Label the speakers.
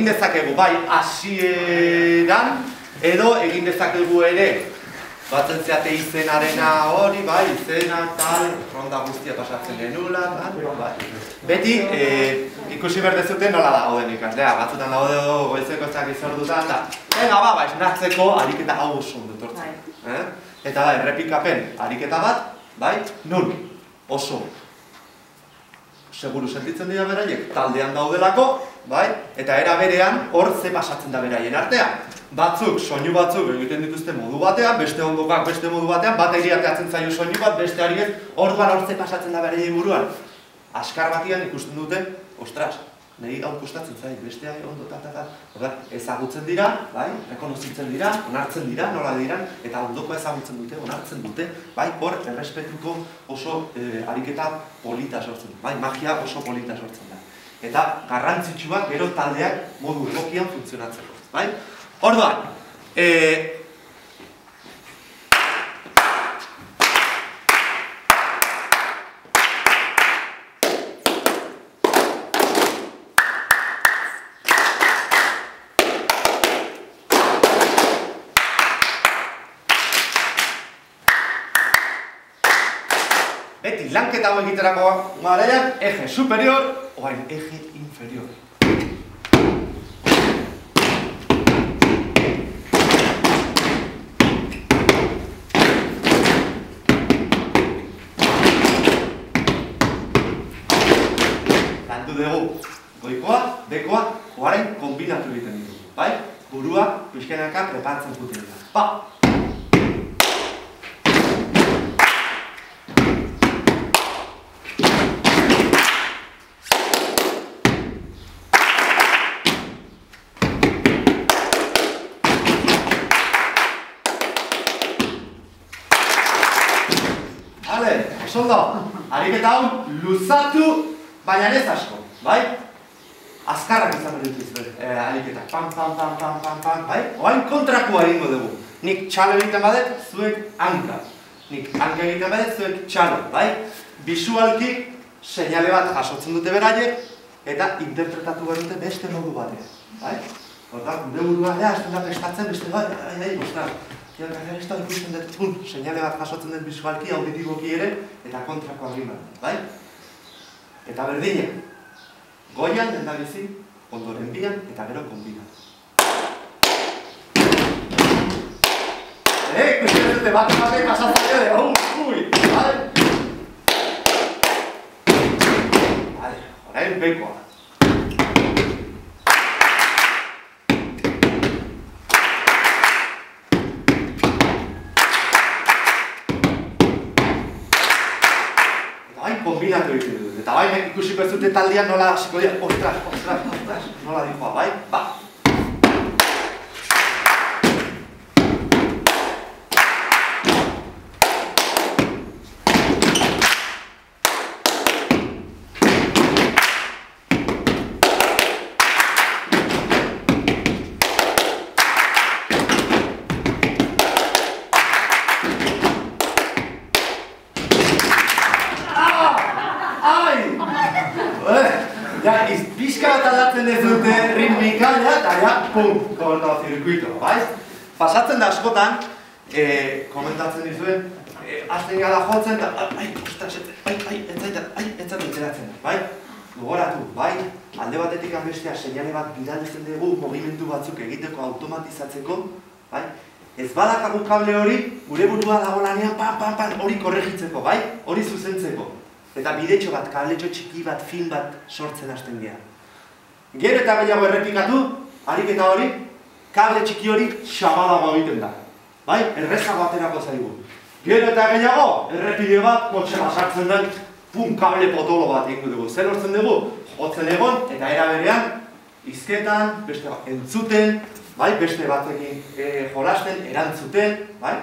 Speaker 1: egin dezakegu, bai, hasieran edo egin dezakegu ere, batzen zeate izenarena hori, bai, izena, tal, ronda guztia pasatzen genula, tal, bai. Beti, e, ikusi berde zuten nola da gauden ikaslea, batzutan daude goizeko ezak izordutan, da, venga, ba, ba, esnatzeko ariketa hau oso ondo tortzen. Eh? Eta da, errepikapen ariketa bat, bai, nun, oso seguru sentitzen dira beraiek, taldean daudelako, bai? Eta era berean hor ze pasatzen da beraien artean. Batzuk, soinu batzuk egiten dituzte modu batean, beste ondokak beste modu batean, bat ateatzen zaio soinu bat, beste ari ez, orduan hor ze pasatzen da beraien buruan. Askar batian ikusten dute, ostras, nahi hau kostatzen zai, bestea ondo ta ta ta. ezagutzen dira, bai? Rekonozitzen dira, onartzen dira, nola dira eta ondoko ezagutzen dute, onartzen dute, bai? Hor errespetuko oso e, ariketa polita sortzen, bai? Magia oso polita sortzen da. Eta garrantzitsua gero taldeak modu egokian funtzionatzeko, bai? Orduan, eh Beti, lanketa hau egiterako garaian, eje superior, oain eje inferior. Landu dugu, goikoa, bekoa, oain kombinatu egiten ditugu. Bai? Burua, pixkenaka, preparatzen zuten dira. Ba! Hale, osondo, ariketa hau luzatu, baina ez asko, bai? Azkarrak izan behar dituz eh, ariketa, pam, pam, pam, pam, pam, pam, bai? Oain kontrakoa egingo dugu. Nik txalo egiten badet, zuek hanka. Nik hanka egiten badet, zuek txalo, bai? Bisualki, seinale bat jasotzen dute beraiek, eta interpretatu behar dute beste modu batean, bai? Horta, gure burua, ea, ez da prestatzen, beste bai, bai, bai, bai, Da ikusten dut, pun, seinale bat jasotzen den bisualki, auditiboki ere, eta kontrako bat, bai? Eta berdina, goian den da bizi, ondoren bian, eta gero konbina. Eh, ikusten dute bat ematen pasatzen ere, oh, ui, bai? Vale, orain bekoa. Kombinatu egiten dut. Eta bai, ikusiko ez dute taldean nola hasiko dira, ostras, ostras, ostras, nola dikoa, bai? Ba, Ja, iz pixka bat aldatzen ez dute ritmikalia eta ja, pum, korno zirkuito, bai? Pasatzen da askotan, eh, komentatzen dizuen, eh, azten gara jotzen eta, ai, ostras, ai, ai, etzaita, ai, etzaita enteratzen, bai? Gogoratu, bai, alde batetik bestea seinale bat bidaltzen dugu mogimendu batzuk egiteko automatizatzeko, bai? Ez badakagu kable hori, gure burua dago lanean, pam, pam, pam, hori korregitzeko, bai? Hori zuzentzeko. Eta bidetxo bat, kabletxo txiki bat, film bat sortzen hasten dira. Gero eta gehiago errepikatu, ariketa hori, kable txiki hori xabalago egiten da. Bai, errezago aterako zaigu. Gero eta gehiago, errepide bat, kotxe basartzen den, pum, kable potolo bat egin dugu. Zer hortzen dugu, jotzen egon, eta era berean, izketan, beste entzuten, bai, beste batekin e, jolasten, erantzuten, bai,